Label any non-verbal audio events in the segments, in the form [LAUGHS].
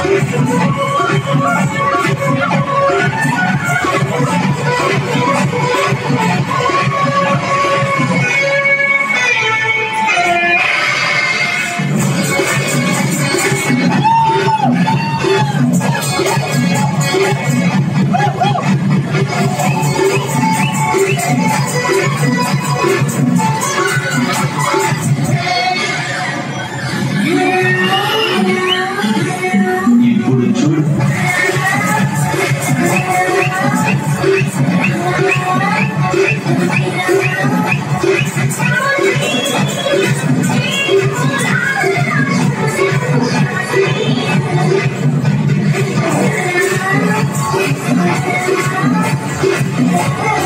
I'm [LAUGHS] やった!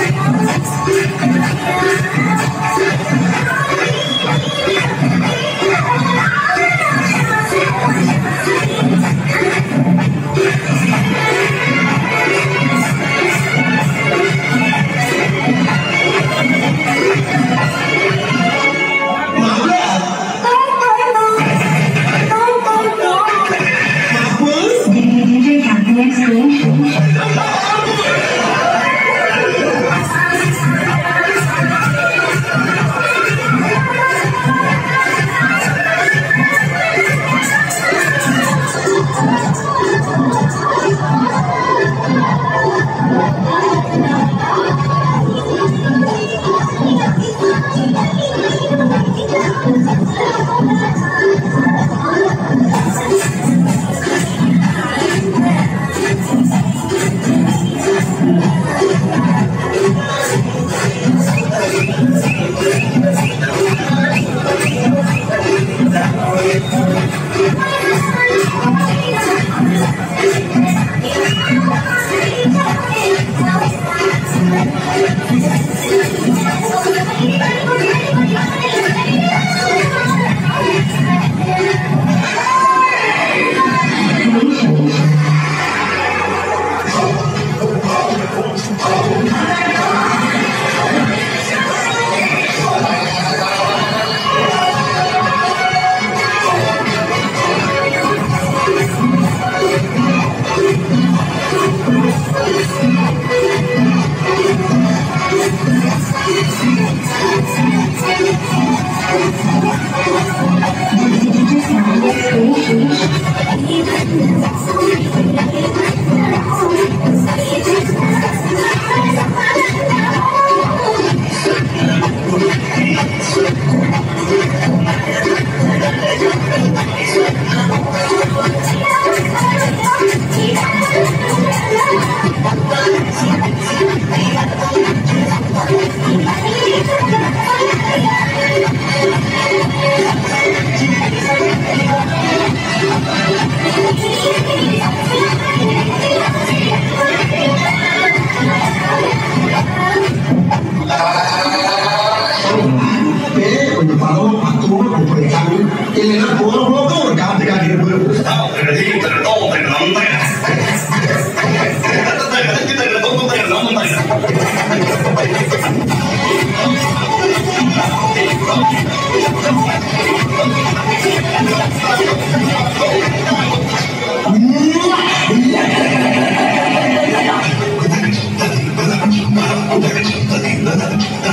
なるほど。